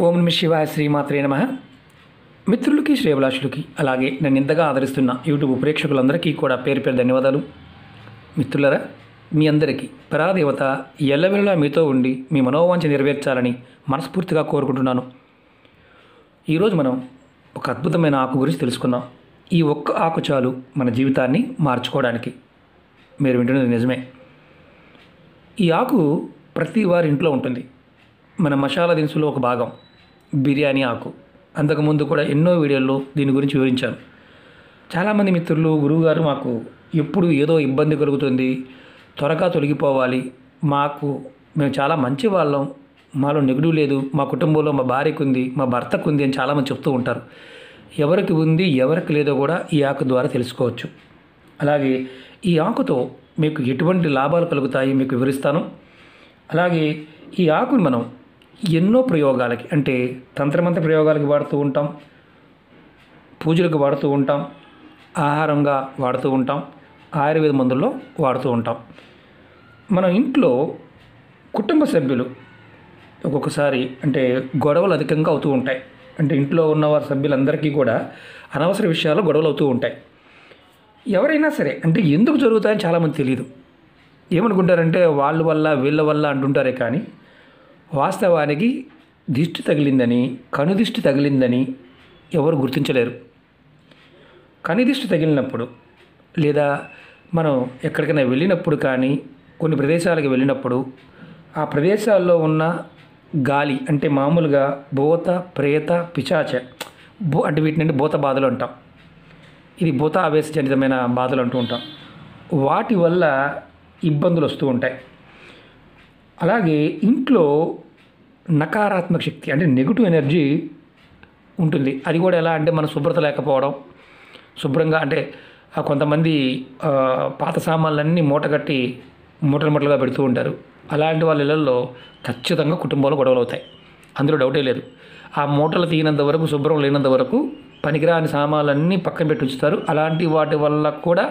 ఓం నమ శివాయ శ్రీమాత్రే నమ. మిత్రులకి శ్రేయభిలాషులకి అలాగే నన్ను ఇంతగా ఆదరిస్తున్న యూట్యూబ్ ప్రేక్షకులందరికీ కూడా పేరు పేరు ధన్యవాదాలు. మిత్రులరా మీ అందరికీ పరాదేవత ఎల్లవెల్లా మీతో ఉండి మీ మనోవాంఛ నెరవేర్చాలని మనస్ఫూర్తిగా కోరుకుంటున్నాను. ఈరోజు మనం ఒక అద్భుతమైన ఆకు గురించి తెలుసుకుందాం. ఈ ఒక్క ఆకు చాలు మన జీవితాన్ని మార్చుకోవడానికి. మీరు వింటున్నది నిజమే. ఈ ఆకు ప్రతి వారి ఇంట్లో ఉంటుంది. మన మసాలా దినుసులో ఒక భాగం. బిర్యానీ ఆకు. అంతకుముందు కూడా ఎన్నో వీడియోల్లో దీని గురించి వివరించాను. చాలామంది మిత్రులు గురువుగారు మాకు ఎప్పుడు ఏదో ఇబ్బంది కలుగుతుంది త్వరగా తొలగిపోవాలి మాకు మేము చాలా మంచి వాళ్ళం మాలో నెగిటివ్ లేదు మా కుటుంబంలో మా భార్యకు ఉంది మా భర్తకు ఉంది అని చాలామంది చెప్తూ ఉంటారు. ఎవరికి ఉంది ఎవరికి లేదో కూడా ఈ ఆకు ద్వారా తెలుసుకోవచ్చు. అలాగే ఈ ఆకుతో మీకు ఎటువంటి లాభాలు కలుగుతాయి మీకు వివరిస్తాను. అలాగే ఈ ఆకుని మనం ఎన్నో ప్రయోగాలకి అంటే తంత్రమంత్ర ప్రయోగాలకి వాడుతూ ఉంటాం పూజలకు వాడుతూ ఉంటాం ఆహారంగా వాడుతూ ఉంటాం ఆయుర్వేద మందుల్లో వాడుతూ ఉంటాం. మనం ఇంట్లో కుటుంబ సభ్యులు ఒక్కొక్కసారి అంటే గొడవలు అధికంగా అవుతూ ఉంటాయి. అంటే ఇంట్లో ఉన్న వారి సభ్యులందరికీ కూడా అనవసర విషయాల్లో గొడవలు అవుతూ ఉంటాయి. ఎవరైనా సరే అంటే ఎందుకు జరుగుతాయని చాలామంది తెలియదు ఏమనుకుంటారంటే వాళ్ళ వల్ల వీళ్ళ వల్ల అంటుంటారే కానీ వాస్తవానికి దిష్టి తగిలిందని కనుదిష్టి తగిలిందని ఎవరు గుర్తించలేరు. కనుదిష్టి తగిలినప్పుడు లేదా మనం ఎక్కడికైనా వెళ్ళినప్పుడు కానీ కొన్ని ప్రదేశాలకు వెళ్ళినప్పుడు ఆ ప్రదేశాల్లో ఉన్న గాలి అంటే మామూలుగా భూత ప్రేత పిచాచ భూ అంటే వీటిని భూత బాధలు అంటాం. ఇది భూత ఆవేశజనితమైన బాధలు అంటూ ఉంటాం. వాటి వల్ల ఇబ్బందులు వస్తూ ఉంటాయి. అలాగే ఇంట్లో నకారాత్మక శక్తి అంటే నెగిటివ్ ఎనర్జీ ఉంటుంది. అది కూడా ఎలా అంటే మన శుభ్రత లేకపోవడం శుభ్రంగా అంటే కొంతమంది పాత సామాన్లన్నీ మూటగట్టి మూటలు మూటలుగా పెడుతూ ఉంటారు. అలాంటి వాళ్ళ ఇళ్ళల్లో ఖచ్చితంగా కుటుంబాలు గొడవలు అవుతాయి. అందులో డౌటే లేదు. ఆ మూటలు తీయనంత వరకు శుభ్రం లేనంత వరకు పనికిరాని సామాన్లన్నీ పక్కన పెట్టి ఉంచుతారు. అలాంటి వాటి వల్ల కూడా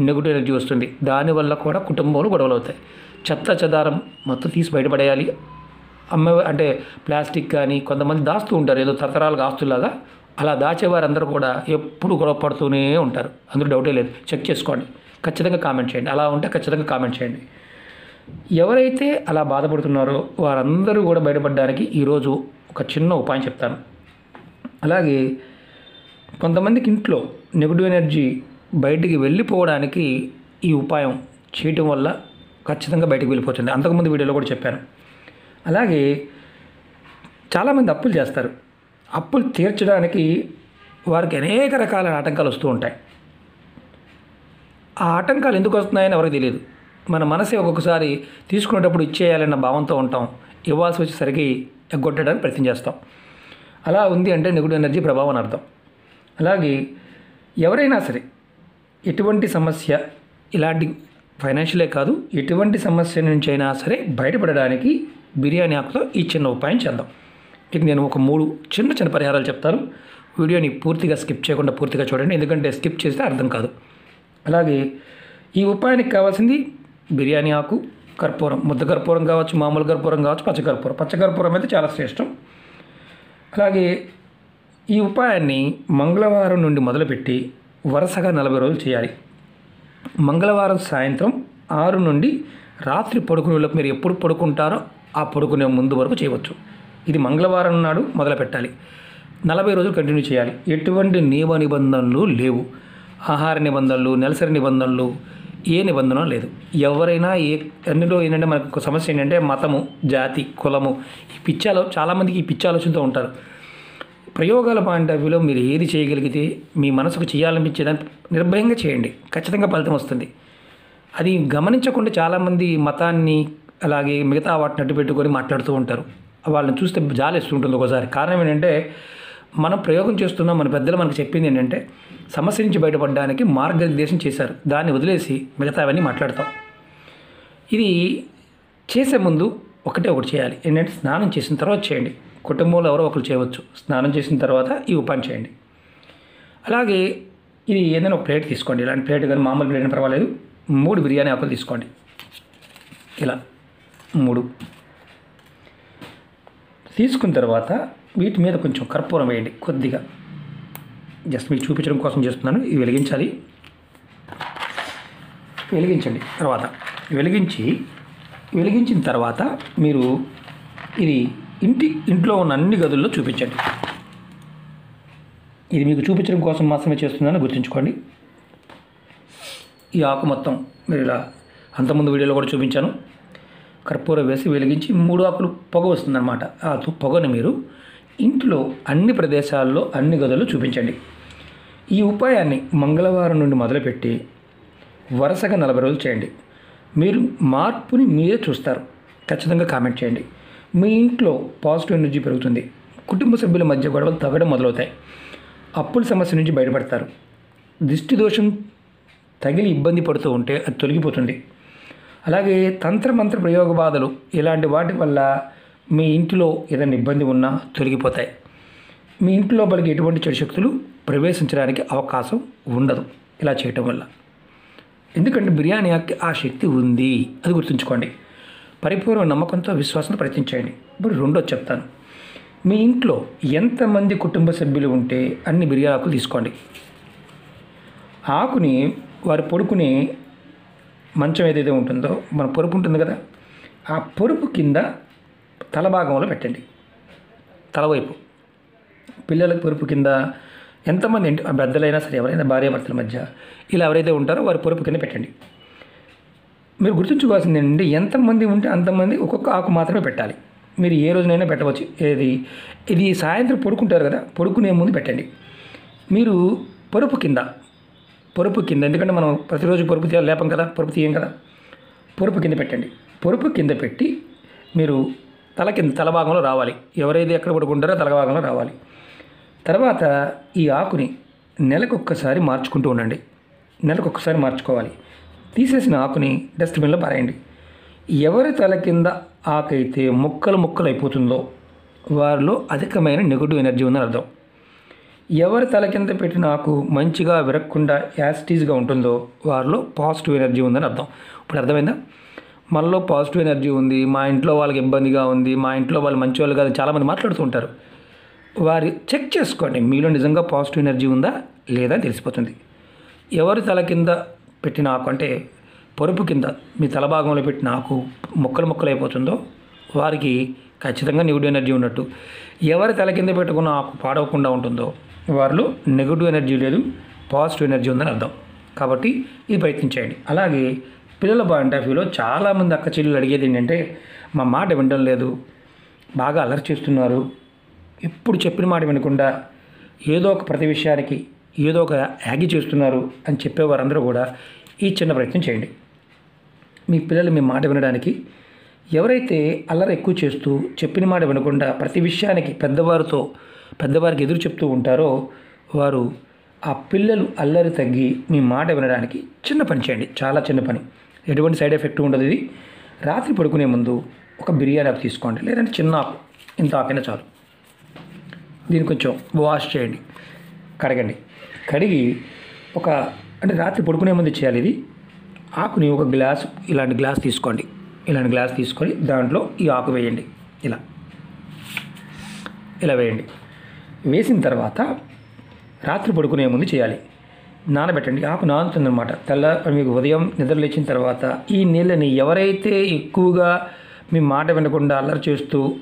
నెగిటివ్ ఎనర్జీ వస్తుంది. దానివల్ల కూడా కుటుంబాలు గొడవలు అవుతాయి. చెత్త చెదారం మొత్తం తీసి బయటపడేయాలి. అమ్మ అంటే ప్లాస్టిక్ కానీ కొంతమంది దాస్తూ ఉంటారు. ఏదో తరతరాలుగా ఆస్తులాగా అలా దాచేవారందరూ కూడా ఎప్పుడు గొడవ పడుతూనే ఉంటారు. అందులో డౌటే లేదు. చెక్ చేసుకోండి. ఖచ్చితంగా కామెంట్ చేయండి. అలా ఉంటే ఖచ్చితంగా కామెంట్ చేయండి. ఎవరైతే అలా బాధపడుతున్నారో వారందరూ కూడా బయటపడడానికి ఈరోజు ఒక చిన్న ఉపాయం చెప్తాను. అలాగే కొంతమందికి ఇంట్లో నెగిటివ్ ఎనర్జీ బయటికి వెళ్ళిపోవడానికి ఈ ఉపాయం చేయటం వల్ల ఖచ్చితంగా బయటికి వెళ్ళిపోతుంది. అంతకుముందు వీడియోలో కూడా చెప్పాను. అలాగే చాలామంది అప్పులు చేస్తారు. అప్పులు తీర్చడానికి వారికి అనేక రకాల ఆటంకాలు వస్తూ ఉంటాయి. ఆ ఆటంకాలు ఎందుకు వస్తున్నాయని ఎవరికి తెలియదు. మన మనసే ఒక్కొక్కసారి తీసుకునేటప్పుడు ఇచ్చేయాలన్న భావంతో ఉంటాం. ఇవ్వాల్సి వచ్చేసరికి ఎగ్గొట్టడానికి ప్రయత్నం చేస్తాం. అలా ఉంది అంటే నెగిటివ్ ఎనర్జీ ప్రభావం అని అర్థం. అలాగే ఎవరైనా సరే ఎటువంటి సమస్య ఇలాంటి ఫైనాన్షియలే కాదు ఎటువంటి సమస్య నుంచి అయినా సరే బయటపడడానికి బిర్యానీ ఆకుతో ఈ చిన్న ఉపాయం చేద్దాం. ఇది నేను ఒక మూడు చిన్న చిన్న పరిహారాలు చెప్తాను. వీడియోని పూర్తిగా స్కిప్ చేయకుండా పూర్తిగా చూడండి. ఎందుకంటే స్కిప్ చేస్తే అర్థం కాదు. అలాగే ఈ ఉపాయానికి కావాల్సింది బిర్యానీ ఆకు కర్పూరం ముద్ద కర్పూరం కావచ్చు మామూలు కర్పూరం కావచ్చు పచ్చకర్పూరం పచ్చకర్పూరం అయితే చాలా శ్రేష్టం. అలాగే ఈ ఉపాయాన్ని మంగళవారం నుండి మొదలుపెట్టి వరుసగా నలభై రోజులు చేయాలి. మంగళవారం సాయంత్రం ఆరు నుండి రాత్రి పడుకునేలోపు మీరు ఎప్పుడు పడుకుంటారో ఆ పడుకునే ముందు వరకు చేయవచ్చు. ఇది మంగళవారం నాడు మొదలు పెట్టాలి నలభై రోజులు కంటిన్యూ చేయాలి. ఎటువంటి నియమ నిబంధనలు లేవు. ఆహార నిబంధనలు నెలసరి నిబంధనలు ఏ నిబంధన లేదు. ఎవరైనా ఏ అన్నిలో ఏంటంటే మనకు ఒక సమస్య ఏంటంటే మతము జాతి కులము ఈ పిచ్చాలో చాలామందికి ఈ పిచ్చి ఆలోచనతో ఉంటారు. ప్రయోగాల పాయింట్ ఆఫ్ వ్యూలో మీరు ఏది చేయగలిగితే మీ మనసుకు చేయాలనిపించేదాన్ని నిర్భయంగా చేయండి. ఖచ్చితంగా ఫలితం వస్తుంది. అది గమనించకుండా చాలామంది మతాన్ని అలాగే మిగతా వాటిని అడ్డు పెట్టుకొని మాట్లాడుతూ ఉంటారు. వాళ్ళని చూస్తే జాలేస్తుంటుంది ఒకసారి. కారణం ఏంటంటే మనం ప్రయోగం చేస్తున్నాం మన పెద్దలు మనకు చెప్పింది ఏంటంటే సమస్య నుంచి బయటపడడానికి మార్గనిర్దేశం చేశారు. దాన్ని వదిలేసి మిగతావన్నీ మాట్లాడతాం. ఇది చేసే ముందు ఒకటే ఒకటి చేయాలి. ఏంటంటే స్నానం చేసిన తర్వాత చేయండి. కుటుంబంలో ఎవరో ఒకరు చేయవచ్చు. స్నానం చేసిన తర్వాత ఈ ఉపాయం చేయండి. అలాగే ఇది ఏదైనా ఒక ప్లేట్ తీసుకోండి. ఇలాంటి ప్లేట్ కానీ మామూలు ప్లేట్ అయినా పర్వాలేదు. మూడు బిర్యానీ ఆకులు తీసుకోండి. ఇలా మూడు. తీసుకున్న తర్వాత వీటి మీద కొంచెం కర్పూరం వేయండి కొద్దిగా. జస్ట్ మీకు చూపించడం కోసం చేస్తున్నాను. ఇవి వెలిగించాలి. వెలిగించండి. తర్వాత వెలిగించి వెలిగించిన తర్వాత మీరు ఇది ఇంటి ఇంట్లో ఉన్న అన్ని గదుల్లో చూపించండి. ఇది మీకు చూపించడం కోసం మాత్రమే చేస్తుందని గుర్తుంచుకోండి. ఈ ఆకు మొత్తం మీరు ఇలా అంతకుముందు వీడియోలో కూడా చూపించాను. కర్పూరం వేసి వెలిగించి మూడు ఆకులు పొగ వస్తుందన్నమాట. ఆ పొగను మీరు ఇంట్లో అన్ని ప్రదేశాల్లో అన్ని గదుల్లో చూపించండి. ఈ ఉపాయాన్ని మంగళవారం నుండి మొదలుపెట్టి వరుసగా నలభై రోజులు చేయండి. మీరు మార్పుని మీరే చూస్తారు. ఖచ్చితంగా కామెంట్ చేయండి. మీ ఇంట్లో పాజిటివ్ ఎనర్జీ పెరుగుతుంది. కుటుంబ సభ్యుల మధ్య గొడవలు తగ్గడం మొదలవుతాయి. అప్పుల సమస్య నుంచి బయటపడతారు. దిష్టి దోషం తగిలి ఇబ్బంది పడుతూ ఉంటే అది తొలగిపోతుంది. అలాగే తంత్ర మంత్ర ప్రయోగ బాధలు ఇలాంటి వాటి వల్ల మీ ఇంటిలో ఏదైనా ఇబ్బంది ఉన్నా తొలగిపోతాయి. మీ ఇంటి లోపలికి ఎటువంటి చెడు శక్తులు ప్రవేశించడానికి అవకాశం ఉండదు. ఇలా చేయటం వల్ల. ఎందుకంటే బిర్యానీ ఆ శక్తి ఉంది. అది గుర్తుంచుకోండి. పరిపూర్ణ నమ్మకంతో విశ్వాసంతో ప్రయత్నించండి. ఇప్పుడు రెండో చెప్తాను. మీ ఇంట్లో ఎంతమంది కుటుంబ సభ్యులు ఉంటే అన్ని బిర్యానీ ఆకులు తీసుకోండి. ఆకుని వారు పడుకునే మంచం ఏదైతే ఉంటుందో మన పొరుపు ఉంటుంది కదా ఆ పొరుపు కింద తల భాగంలో పెట్టండి. తలవైపు. పిల్లల పొరుపు కింద ఎంతమంది ఆ పెద్దలైనా సరే ఎవరైనా భార్యాభర్తల మధ్య ఇలా ఎవరైతే ఉంటారో వారి పొరుపు కింద పెట్టండి. మీరు గుర్తుంచుకోవాల్సింది ఏంటంటే ఎంతమంది ఉంటే అంతమంది ఒక్కొక్క ఆకు మాత్రమే పెట్టాలి. మీరు ఏ రోజునైనా పెట్టవచ్చు. ఏది? ఇది సాయంత్రం పడుకుంటారు కదా పడుకునే ముందు పెట్టండి. మీరు పొరుపు కింద పొరుపు కింద ఎందుకంటే మనం ప్రతిరోజు పరుపు తీయాలి లేపం కదా పొరుపు తీయం కదా పొరుపు కింద పెట్టండి. పొరుపు కింద పెట్టి మీరు తల కింద తల భాగంలో రావాలి. ఎవరైతే ఎక్కడ పడుకుంటారో తల భాగంలో రావాలి. తర్వాత ఈ ఆకుని నెలకొక్కసారి మార్చుకుంటూ ఉండండి. నెలకొక్కసారి మార్చుకోవాలి. తీసేసిన ఆకుని డస్ట్బిన్లో పారేయండి. ఎవరి తల కింద ఆకైతే ముక్కలు ముక్కలు అయిపోతుందో వారిలో అధికమైన నెగటివ్ ఎనర్జీ ఉందని అర్థం. ఎవరి తల కింద పెట్టిన ఆకు మంచిగా విరక్కుండా యాసిటీస్గా ఉంటుందో వారిలో పాజిటివ్ ఎనర్జీ ఉందని అర్థం. ఇప్పుడు అర్థమైందా? మనలో పాజిటివ్ ఎనర్జీ ఉంది మా ఇంట్లో వాళ్ళకి ఇబ్బందిగా ఉంది మా ఇంట్లో వాళ్ళు మంచి వాళ్ళు కాదు చాలామంది మాట్లాడుతూ ఉంటారు. వారి చెక్ చేసుకోండి మీలో నిజంగా పాజిటివ్ ఎనర్జీ ఉందా లేదా తెలిసిపోతుంది. ఎవరి తల కింద పెట్టిన ఆకు అంటే పొరుపు కింద మీ తల భాగంలో పెట్టిన ఆకు ముక్కలు ముక్కలు అయిపోతుందో వారికి ఖచ్చితంగా నెగిటివ్ ఎనర్జీ ఉన్నట్టు. ఎవరి తల కింద పెట్టుకున్న ఆకు పాడవకుండా ఉంటుందో వారిలో నెగిటివ్ ఎనర్జీ లేదు పాజిటివ్ ఎనర్జీ ఉందని అర్థం. కాబట్టి ఇది ప్రయత్నించండి అలాగే పిల్లల పాయింట్ ఆఫ్ వ్యూలో చాలామంది అక్క చెల్లెలు అడిగేది ఏంటంటే మా మాట వినడం లేదు బాగా అలర్ట్ చేస్తున్నారు. ఎప్పుడు చెప్పిన మాట వినకుండా ఏదో ఒక ప్రతి విషయానికి ఏదో ఒక యాగి చేస్తున్నారు అని చెప్పేవారందరూ కూడా ఈ చిన్న ప్రయత్నం చేయండి. మీ పిల్లలు మీ మాట వినడానికి ఎవరైతే అల్లరి ఎక్కువ చేస్తూ చెప్పిన మాట వినకుండా ప్రతి విషయానికి పెద్దవారితో పెద్దవారికి ఎదురు చెప్తూ ఉంటారో వారు ఆ పిల్లలు అల్లరి తగ్గి మీ మాట వినడానికి చిన్న పని చేయండి. చాలా చిన్న పని. ఎటువంటి సైడ్ ఎఫెక్ట్ ఉండదు ఇది. రాత్రి పడుకునే ముందు ఒక బిర్యానీ ఆకు తీసుకోండి. లేదంటే చిన్న ఆకు. ఇంత ఆకైనా చాలు. దీన్ని కొంచెం వాష్ చేయండి. కడగండి. కడిగి ఒక అంటే రాత్రి పడుకునే ముందు చేయాలి ఇది. ఆకుని ఒక గ్లాస్ ఇలాంటి గ్లాస్ తీసుకోండి. ఇలాంటి గ్లాస్ తీసుకొని దాంట్లో ఈ ఆకు వేయండి. ఇలా. ఇలా వేయండి. వేసిన తర్వాత రాత్రి పడుకునే ముందు చేయాలి. నానబెట్టండి. ఆకు నానుతుందన్నమాట. తెల్ల మీకు ఉదయం నిద్ర లేచిన తర్వాత ఈ నీళ్ళని ఎవరైతే ఎక్కువగా మీ మాట వినకుండా అల్లరి చేస్తూ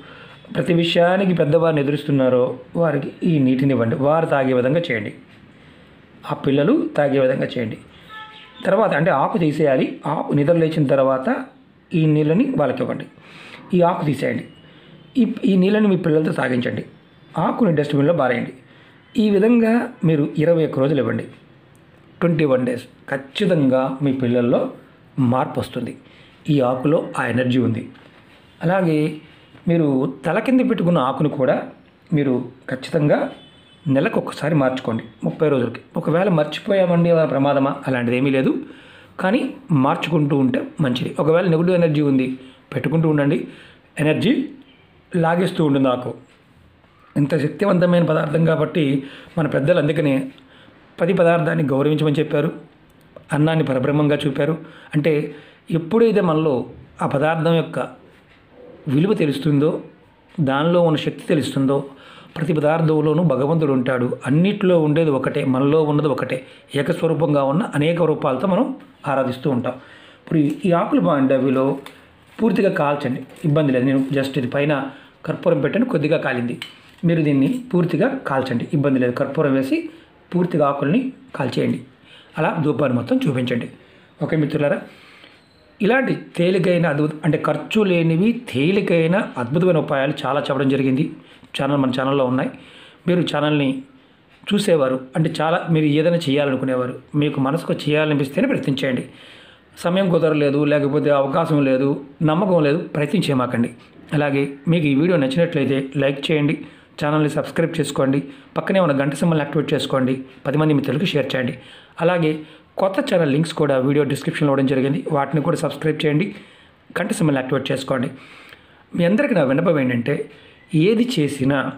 ప్రతి విషయానికి పెద్దవారిని ఎదురుస్తున్నారో వారికి ఈ నీటిని ఇవ్వండి. వారు తాగే విధంగా చేయండి. ఆ పిల్లలు తాగే విధంగా చేయండి. తర్వాత అంటే ఆకు తీసేయాలి. ఆకు నిద్ర లేచిన తర్వాత ఈ నీళ్ళని వాళ్ళకి ఇవ్వండి ఈ ఆకు తీసేయండి. ఈ ఈ నీళ్ళని మీ పిల్లలతో తాగించండి ఆకుని డస్ట్బిన్లో బారేయండి. ఈ విధంగా మీరు ఇరవై ఒక్క రోజులు ఇవ్వండి. Twenty one days. ఖచ్చితంగా మీ పిల్లల్లో మార్పు వస్తుంది. ఈ ఆకులో ఆ ఎనర్జీ ఉంది. అలాగే మీరు తల కింద పెట్టుకున్న ఆకును కూడా మీరు ఖచ్చితంగా నెలకు ఒకసారి మార్చుకోండి ముప్పై రోజులకి. ఒకవేళ మర్చిపోయామండి ఏమైనా ప్రమాదమా? అలాంటిది ఏమీ లేదు. కానీ మార్చుకుంటూ ఉంటే మంచిది. ఒకవేళ నెగిటివ్ ఎనర్జీ ఉంది పెట్టుకుంటూ ఉండండి. ఎనర్జీ లాగేస్తూ ఉంటుంది నాకు. ఇంత శక్తివంతమైన పదార్థం కాబట్టి మన పెద్దలు అందుకనే పది పదార్థాన్ని గౌరవించమని చెప్పారు. అన్నాన్ని పరబ్రహ్మంగా చూపారు. అంటే ఎప్పుడైతే మనలో ఆ పదార్థం యొక్క విలువ తెలుస్తుందో దానిలో ఉన్న శక్తి తెలుస్తుందో ప్రతి పదార్థంలోనూ భగవంతుడు ఉంటాడు. అన్నిట్లో ఉండేది ఒకటే మనలో ఉన్నది ఒకటే. ఏకస్వరూపంగా ఉన్న అనేక రూపాలతో మనం ఆరాధిస్తూ ఉంటాం. ఇప్పుడు ఈ ఆకులు బాండవిలో పూర్తిగా కాల్చండి. ఇబ్బంది లేదు. నేను జస్ట్ ఇది పైన కర్పూరం పెట్టండి కొద్దిగా కాలింది. మీరు దీన్ని పూర్తిగా కాల్చండి. ఇబ్బంది లేదు. కర్పూరం వేసి పూర్తిగా ఆకుల్ని కాల్చేయండి. అలా ధూపాన్ని మొత్తం చూపించండి. ఓకే మిత్రులారా? ఇలాంటి తేలికైన అద్భుత అంటే ఖర్చు లేనివి తేలికైన అద్భుతమైన ఉపాయాలు చాలా చెప్పడం జరిగింది. ఛానల్ మన ఛానల్లో ఉన్నాయి. మీరు ఛానల్ని చూసేవారు. అంటే చాలా మీరు ఏదైనా చేయాలనుకునేవారు. మీకు మనసుకు చేయాలనిపిస్తేనే ప్రయత్నించేయండి. సమయం కుదరలేదు లేకపోతే అవకాశం లేదు నమ్మకం లేదు ప్రయత్నం చేయమాకండి అలాగే మీకు ఈ వీడియో నచ్చినట్లయితే లైక్ చేయండి ఛానల్ని సబ్స్క్రైబ్ చేసుకోండి పక్కనే ఉన్న గంట సింబల్ని యాక్టివేట్ చేసుకోండి పది మంది మిత్రులకు షేర్ చేయండి. అలాగే కొత్త ఛానల్ లింక్స్ కూడా వీడియో డిస్క్రిప్షన్లో ఇవ్వడం జరిగింది. వాటిని కూడా సబ్స్క్రైబ్ చేయండి గంట సింబల్ని యాక్టివేట్ చేసుకోండి. మీ అందరికీ నా విన్నపం ఏంటంటే ఏది చేసినా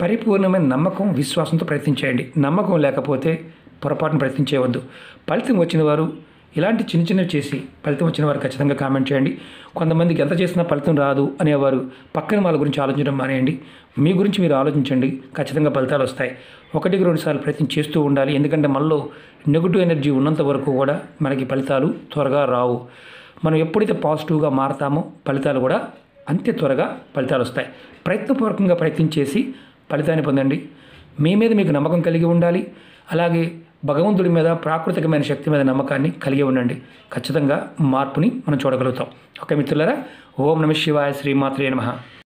పరిపూర్ణమైన నమ్మకం విశ్వాసంతో ప్రయత్నించేయండి. నమ్మకం లేకపోతే పొరపాటును ప్రయత్నించేవద్దు ఫలితం వచ్చిన వారు ఇలాంటి చిన్న చిన్నవి చేసి ఫలితం వచ్చిన వారు ఖచ్చితంగా కామెంట్ చేయండి. కొంతమందికి ఎంత చేసినా ఫలితం రాదు అనేవారు పక్కన వాళ్ళ గురించి ఆలోచించడం మానేయండి. మీ గురించి మీరు ఆలోచించండి. ఖచ్చితంగా ఫలితాలు వస్తాయి. ఒకటికి రెండు సార్లు ప్రయత్నం చేస్తూ ఉండాలి. ఎందుకంటే మనలో నెగిటివ్ ఎనర్జీ ఉన్నంత వరకు కూడా మనకి ఫలితాలు త్వరగా రావు. మనం ఎప్పుడైతే పాజిటివ్గా మారతామో ఫలితాలు కూడా అంతే త్వరగా ఫలితాలు వస్తాయి. ప్రయత్నపూర్వకంగా ప్రయత్నం చేసి ఫలితాన్ని పొందండి. మీ మీద మీకు నమ్మకం కలిగి ఉండాలి. అలాగే భగవంతుడి మీద ప్రాకృతికమైన శక్తి మీద నమ్మకాన్ని కలిగి ఉండండి. ఖచ్చితంగా మార్పుని మనం చూడగలుగుతాం. ఓకే మిత్రులారా ఓం నమ శివాయ శ్రీమాత్రే నమ.